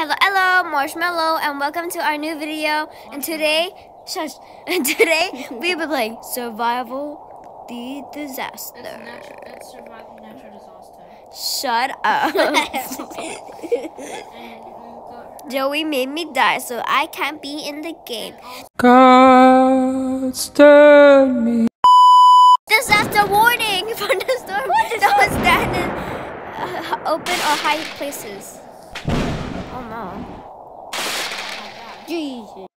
Hello, hello, Marshmallow, and welcome to our new video. And today, shush, and today we will be playing Survival the Disaster. That's, natural, that's survival natural disaster. Shut up. And we've got Joey made me die, so I can't be in the game. God stand me. Disaster warning from the storm. Don't stand in uh, open or high places. Jesus. Jesus.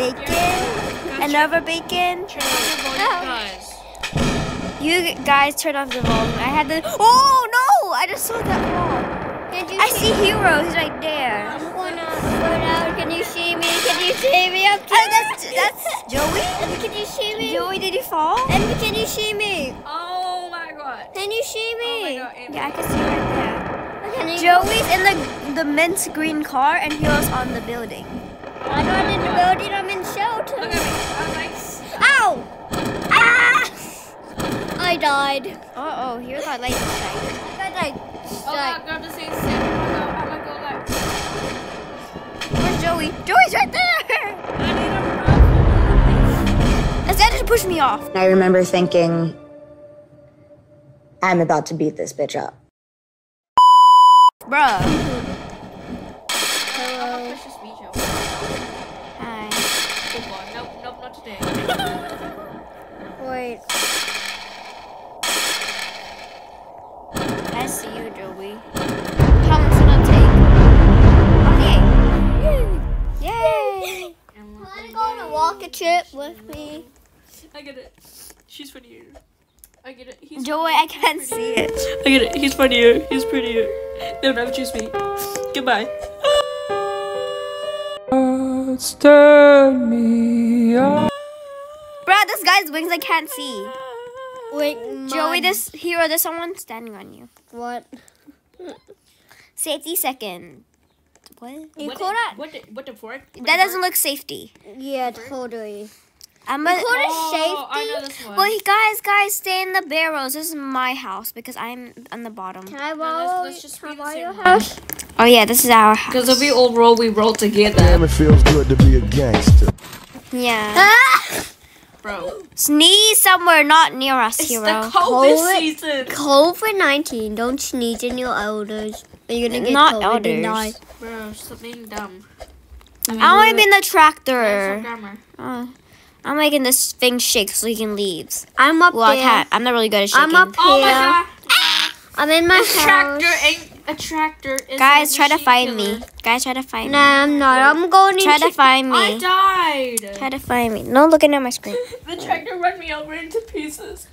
A bacon, another bacon. Turn off your volume, oh. guys. You guys turn off the volume. I had the. Oh no! I just saw that wall. I see Hero. He's right there. I'm gonna go down. Can you see me? Can you see me? I'm Oh, that's that's Joey. Can you see me? Joey, did he fall? And can you see me? Oh my god. Can you see Oh my me? god. Yeah, I can see right there. Can you Joey's in the the mint green car, and Hero's on the building. I'm not in the building. I'm in shelter. Look at me. I'm like. s- Ow! Ah! I died. Uh oh, Hero got light inside. I died. Oh god, grab the same set. Oh my god, I'm gonna go like. Where's Joey? Joey's right there. I need a run. Instead, just push me off. I remember thinking, I'm about to beat this bitch up. Bruh. I'm gonna push the speech out. Hi. Oh god, nope, nope, not today. Wait. I see you, Joey. How long should I take? Oh, yay. Yay. And Want let to go on a walk a trip with me? I get it. She's funnier. I get it. He's Joey, I can't see it. I get it. He's funnier. He's prettier. They'll never choose me. Goodbye. God stand me up. Bruh, this guy's wings I can't see. Wait, Joey, this hero, there's someone standing on you. What? Safety second. What? You what call the, that? What the, what the fork? That doesn't look safety. Yeah, totally. I'm You a. call it Oh, I know safety? this one. Well, guys, guys, stay in the barrels. This is my house because I'm on the bottom. Can I let's- let's just can I be the borrow same your one. house? Oh yeah, this is our house. Because if we all roll, we roll together. Damn, it feels good to be a gangster. Yeah. Ah! Bro. Sneeze somewhere not near us, It's hero. the COVID COVID. season. COVID 19. Don't sneeze in your elders. Or you're gonna get Not COVID and elders. die. Bro, stop being dumb. I want to be in the tractor. grammar. Uh, I'm making this thing shake so he can leave. I'm up Well, I can't. I'm not really good at shaking. I'm up Oh my here. god. I'm in my A tractor house. ain't a tractor. Is Guys, a try to find killer. me. Guys, try to find me. Nah, I'm not. I'm going me. Try to find me. I died. Try to find me. No looking at my screen. The tractor run me over into pieces.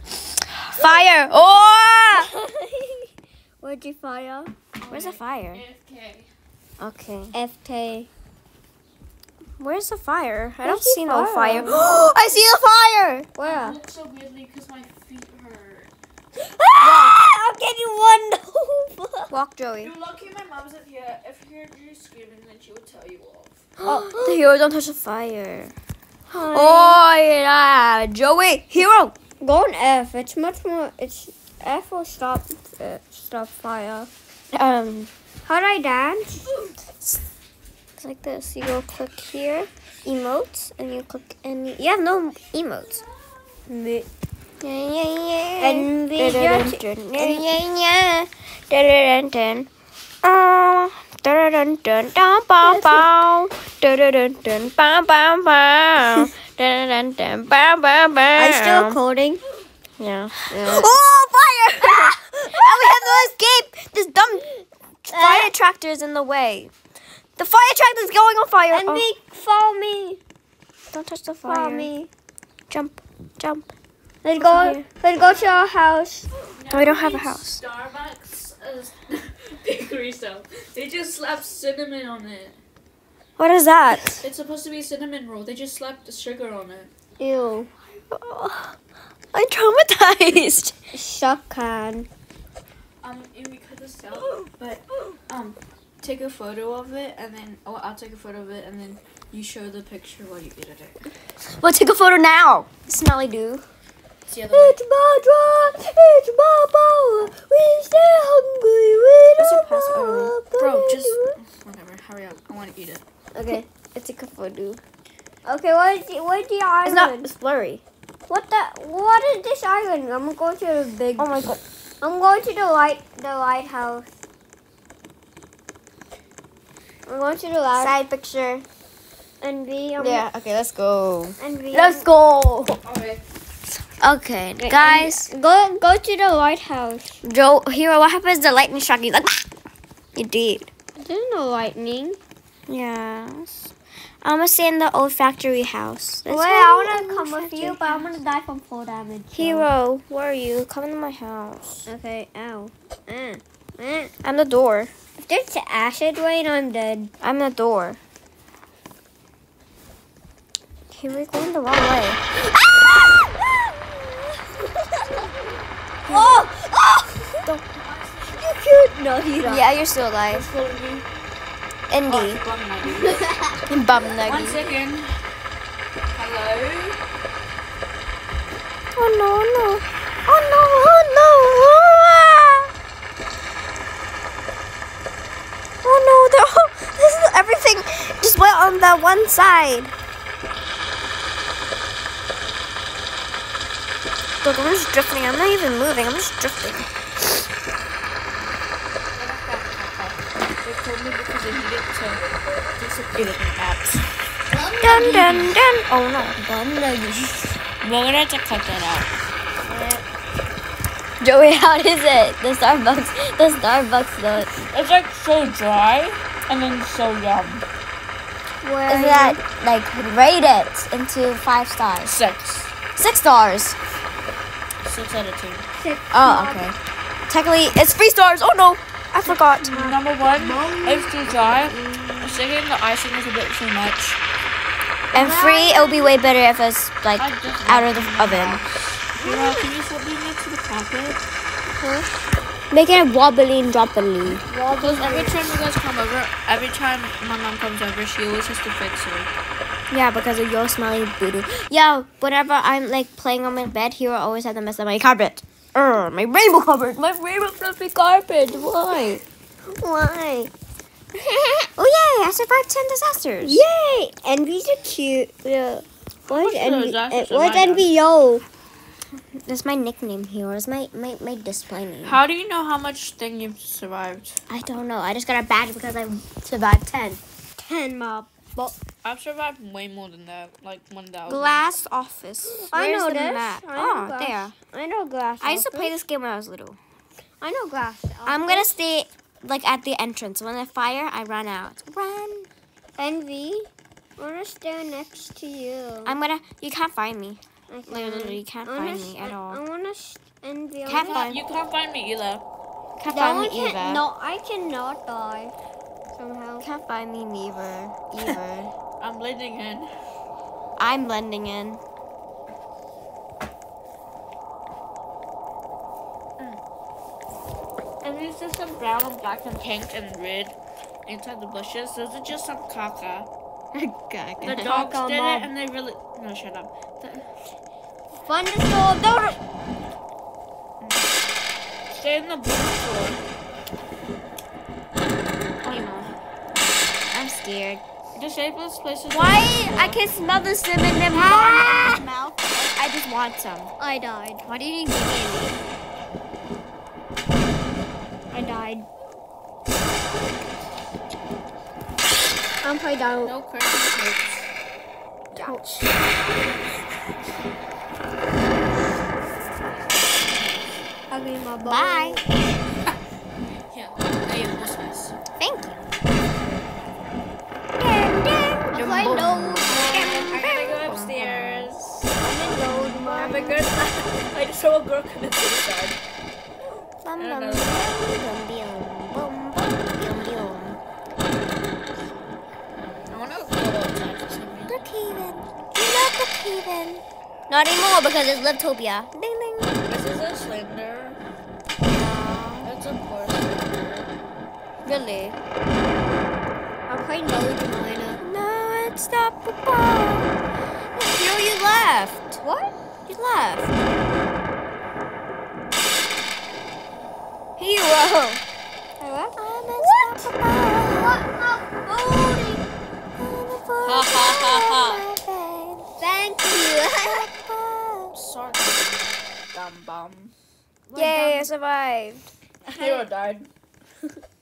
Fire! Oh! Where'd you fire? Where's the fire? AFK. Okay. FK. Where's the fire? I Where's don't the see no fire? fire. I see the fire! Where? I look so weirdly because my feet hurt. Ah, I'll give you one over. Walk, Joey. You're lucky my mom's not here. If you heard you screaming, then she would tell you off. Oh, the hero, don't touch the fire. Oh, yeah. Joey, hero! Go on F. It's much more. It's F will stop. Uh, stop fire. Um, How do I dance? it's like this. You go click here, emotes, and you click any. You have no emotes. Yeah, yeah, yeah. And we just- yeah, yeah. Oh. Are you still coding? Yeah. Oh, fire! and we have no escape. This dumb fire uh, tractor is in the way. The fire tractor is going on fire. And Oh, follow me. don't touch the fire. Follow me. Jump, jump. Let's go. Let's go to our house. No, we don't have a house. Starbucks uh, bakery stuff. They just slapped cinnamon on it. What is that? It's supposed to be a cinnamon roll. They just slapped the sugar on it. Ew. I'm traumatized. Shakan. Um, and we cut this out, but um, take a photo of it, and then oh, I'll take a photo of it, and then you show the picture while you eat it. Well, take a photo now. Smelly do. It's the other way. My draw. It's my ball. We stay hungry. We don't password? know Bro, just whatever. Hurry up. I want to eat it. Okay. It's a photo. Okay, what is the, what is the It's not. It's blurry. What the? What is this island? I'm going to the big. Oh my god. I'm going to the light, the lighthouse. I'm going to the light. Side picture. And V. I'm Yeah. Okay, let's go. And V. Let's go. Oh, okay. Okay, guys. Go go to the lighthouse. Joe, hero, what happens? The lightning struck you. Like, you did. There's no lightning. Yes. I'm gonna stay in the old factory house. Wait, I wanna come with you, but I'm gonna die from fall damage. so- Hero, where are you? Come into my house. Okay. Ow. Eh. Eh. I'm the door. If there's acid rain, I'm dead. I'm the door. Okay, we're going the wrong way. Oh! Oh! You cute. No, you don't. Yeah, you're still alive. Indy. Oh, bum One nuggy. second. Hello. Oh no, no. Oh no, oh no. Ah. Oh no, they're all, this is everything just went on that one side. Look, I'm just drifting. I'm not even moving. I'm just drifting. They told me because they needed to do some editing apps. Dun dun dun. Oh no. We're gonna have to cut that out. Joey, how is it? The Starbucks, the Starbucks note. It's like so dry and then so yum. Where Is that like rate it into five stars? Six. Six stars. Six out of ten. Oh, okay. Technically, it's three stars. Oh no, I forgot. Number one, it's too dry. Second, the icing is a bit too much. And free, it would be way better if it's like out of the oven. Hero, can you that to the it wobbly and droppily. Because every time you guys come over, every time my mom comes over, she always has to fix it. Yeah, because of your smelly voodoo. Yeah, whenever I'm like playing on my bed, Hero always has to mess up my carpet. Urgh, my rainbow carpet, my rainbow fluffy carpet. Why? Why? oh yay! I survived ten disasters. Yay! Envy's are cute. Yeah. What's do Envy? those Uh, what's? Envy? Yo. That's my nickname, Hero. It's my, my, my display name. How do you know how much thing you've survived? I don't know. I just got a badge because I survived ten. Ten mob. I've survived way more than that, like 1,000. Glass office. I know the this. map? I know Oh, glass. there. I know glass. I used to play this game when I was little. I know glass. I'm gonna stay like at the entrance. When I fire, I run out. Run. Envy. I wanna stay next to you. I'm gonna. You can't find me. I Like, can. literally, you can't I wanna find me at all. I want to... Envy, can't wanna- find- You can't find me either. Can't That find me can't- either. No, I cannot die. Somehow. Can't find me neither. Either. I'm blending in. I'm blending in. Hmm. And these are some brown and black and pink and red inside the bushes. Those are just some caca. The dogs Caca did mob. it and they really. No, shut up. The- Thunderstorm. Don't. Stay in the blue floor. I'm. The safest place is. Why? I can smell the cinnamon in my ah! mouth. I just want some. I died. Why didn't you give me? I died. I'm probably down. No Christmas cakes. I'll be my boy. Bye. Yeah, have Christmas. Thank you. I'm playing load. I gotta go upstairs. I'm in load Have a good night. I just saw a girl commit suicide. Bum, I bum, don't bum, bum, bum, bum, bum, bum, bum. I wanna photo outside for some reason. Brookhaven. You love Brookhaven. Not anymore because it's Livetopia. Ding ding. This is a slender. It's a poor slender. Really? I'm playing Doge Miner. No, it's not football. Hero, you left. What? You left. Hero. I what? What? Ha ha ha ha. Thank you. Sorry. Dumb bum. Yay, I survived. Hero died.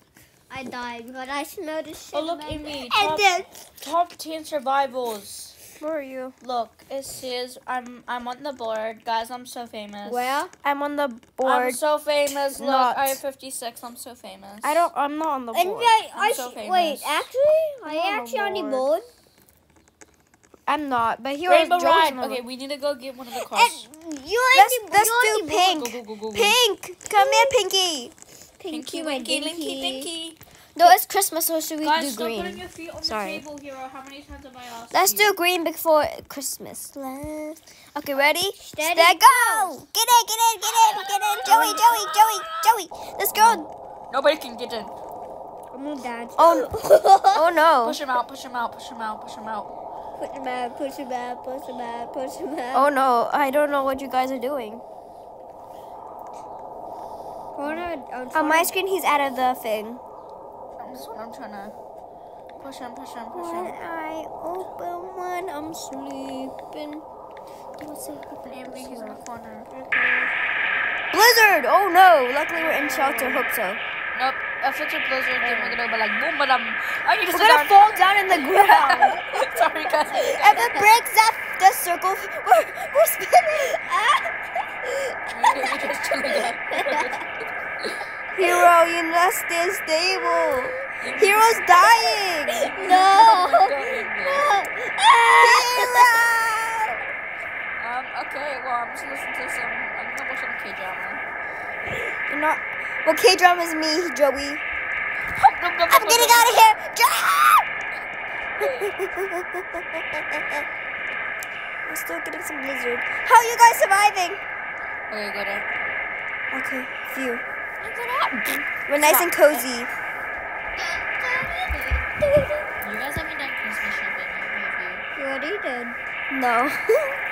I died, but I smelled a shit. Oh look, Amy. And Top, then top 10 survivals. Where are you? Look, it says I'm I'm on the board, guys. I'm so famous. where? I'm on the board. I'm so famous. Look, Not. I have 56. I'm so famous. I don't. I'm not on the And board. I, I'm I so sh- wait, actually, I'm I on the actually on the board. board. I'm not. But here Rainbow is Ride. Joe's on the Okay, we need to go get one of the And cars. you Let's on the, let's you're do the board. pink. Go, go, go, go, go. Pink, come here, Pinky. Pinky, my Winky, dinky. Linky, Pinky. No, it's Christmas, so should we Guys, do stop putting green? your feet on Sorry. the table, Hero. How many times have I asked Let's you? do green before Christmas. Let's- Okay, ready? Steady, Steady, go! Get in, get in, get in, get in, Joey, Joey, Joey, Joey. Let's go. Nobody can get in. I'm gonna dance. Oh, oh no. Push him out, push him out, push him out, push him out. Push him out, push him out, push him out, push him out. Oh no, I don't know what you guys are doing. Hold on, I'm On trying my screen, he's out of the thing. That's what I'm trying to push him, push him, push When him. I open when I'm sleeping. What's it? Amy, he's in the corner. Blizzard! Oh no! Luckily we're in shelter. Hope so. Nope. If it's a blizzard, then we're gonna be like boom, ba dum. I need to We're gonna down. fall down in the ground. Sorry, guys. if it breaks that the circle, we're, we're spinning. We're just chilling out. Hero, you must stay stable. Hero's dying. No! Amy. Hero! Um, okay, well, I'm just listening to some, I'm gonna watch some K-drama. You're not. Well, K drama is me, Joey. I'm getting out of here. I'm still getting some blizzard. How are you guys surviving? Okay, got it. Okay, phew. We're nice and cozy. You guys haven't done Christmas shopping, have you? You already did. No.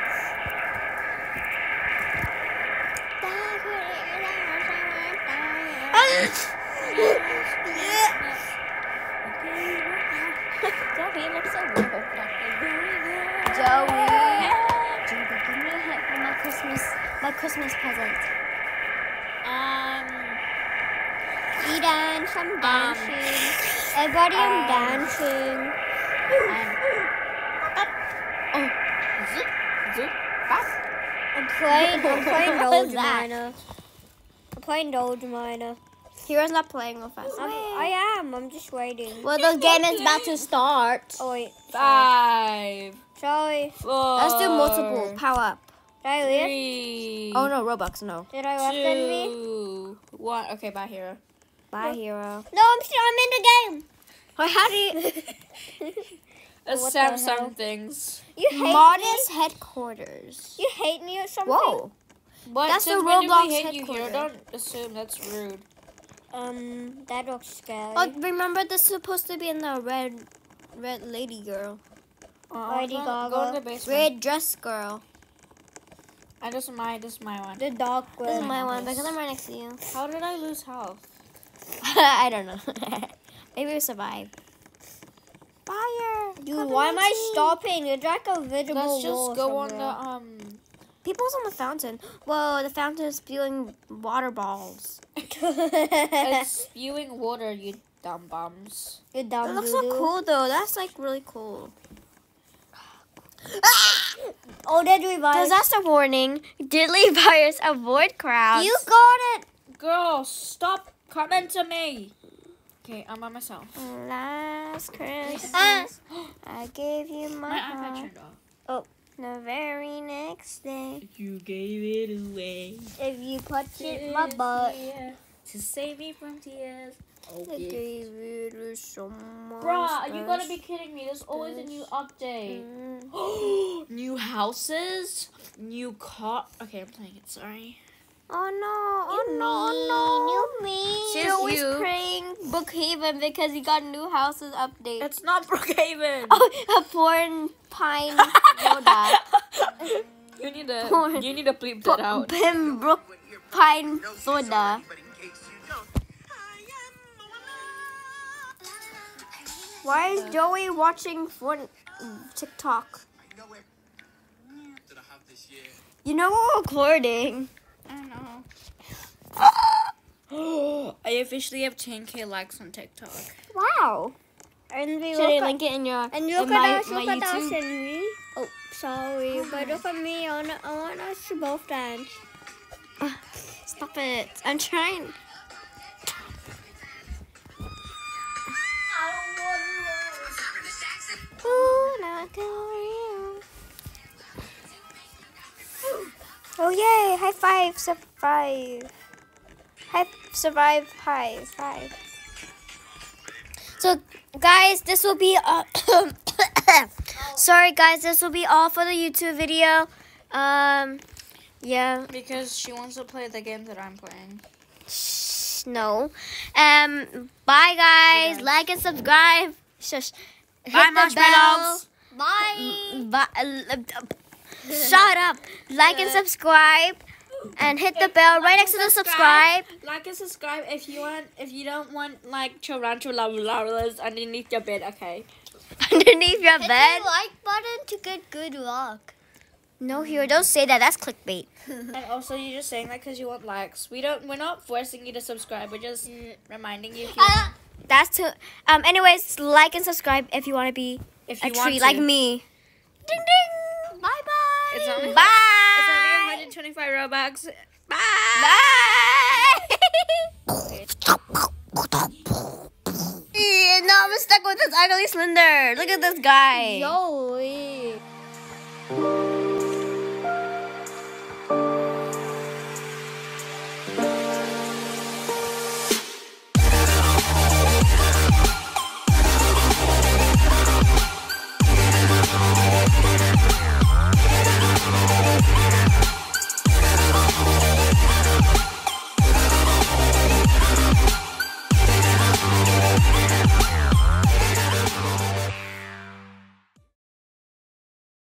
Joey Christmas present. Um, You dance, I'm dancing. Everybody, I'm dancing. um, zip, zip, bop. I'm playing, I'm playing What was Doge that? Miner. I'm playing Doge Miner. Hero's not playing with us. I'm, I am, I'm just waiting. Well, the game is about to start. Oh, wait. Five, Sorry. four, Let's do multiple. Power up. Did I live? Three, Oh no, Robux, no. Did I left in me? two, one. Okay, bye, hero. Bye, Hero. No, I'm still, I'm in the game. Wait, how do you? It's What the hell? Samsung things. You hate Modest headquarters. You hate me or something? Whoa. What? That's the Since when did Roblox we hate you, hero? headquarters. Don't assume that's rude. Um, that looks scary. Oh, remember this is supposed to be in the red, red lady girl, Lady go, Gaga. Go in the basement. red dress girl. I this is my this is my one. the dark This is my one because I'm right next to you. How did I lose health? I don't know. Maybe we survive. Fire! Dude, why am I stopping? It's like a visible Let's just go on the um. People's on the fountain. Whoa, the fountain is spewing water balls. It's spewing water, you dumb bums. You dumb That looks so cool though. That's like really cool. Oh, that revives. Disaster warning. Deadly virus. Avoid crowds. You got it. Girl, stop coming to me. Okay, I'm by myself. Last Christmas, Ah. I gave you my, My iPad heart. turned off. Oh. The very next day. You gave it away. If you touch it, in my butt. To save me from tears. I gave it so. Bruh, you gotta be kidding me. There's always a new update. Mm. new houses, new car. Okay, I'm playing it. Sorry. Oh no! Oh no! No! me. She's Just always you. praying Brookhaven because he got new houses update. It's not Brookhaven. Oh, a foreign pine soda. you need to. Porn. You need to bleep that out. Pembroke pine soda. Why is Joey watching for TikTok? You know we're recording. I don't know. I officially have 10k likes on TikTok. Wow. And we Should look I at, link it in your and in look my, at us, my look at us, Henry. Oh, sorry, oh but look at me. I want, I want us to both dance. Ah, stop it. I'm trying. Ooh, now I Oh yay! High five! Survive! High survive! High five! So guys, this will be uh, sorry guys, this will be all for the YouTube video. Um, yeah. Because she wants to play the game that I'm playing. No. Um. Bye, guys. Like and subscribe. Shush. Hit Bye, marshmallows. Bell. Bye. Shut up. Like and subscribe, and hit the bell right next to the subscribe. Like and subscribe if you want. If you don't want like tarantulas underneath your bed. Okay. Underneath your Hit bed. the like button to get good luck. No, hero. Don't say that. That's clickbait. And also, you're just saying that because you want likes. We don't. We're not forcing you to subscribe. We're just reminding you you, Uh, That's to. Um. Anyways, like and subscribe if you want to be if a you want tree to. like me. Ding ding. Bye bye. It's only- bye. It's only 125 robux. Bye. Bye. No, I'm stuck with this ugly slender. Look at this guy. Yo.